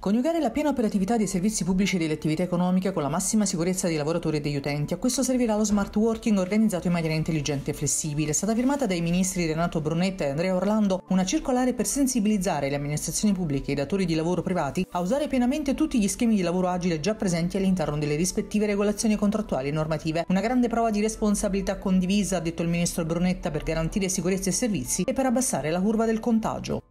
Coniugare la piena operatività dei servizi pubblici e delle attività economiche con la massima sicurezza dei lavoratori e degli utenti. A questo servirà lo smart working organizzato in maniera intelligente e flessibile. È stata firmata dai ministri Renato Brunetta e Andrea Orlando una circolare per sensibilizzare le amministrazioni pubbliche e i datori di lavoro privati a usare pienamente tutti gli schemi di lavoro agile già presenti all'interno delle rispettive regolazioni contrattuali e normative. Una grande prova di responsabilità condivisa, ha detto il ministro Brunetta, per garantire sicurezza e servizi e per abbassare la curva del contagio.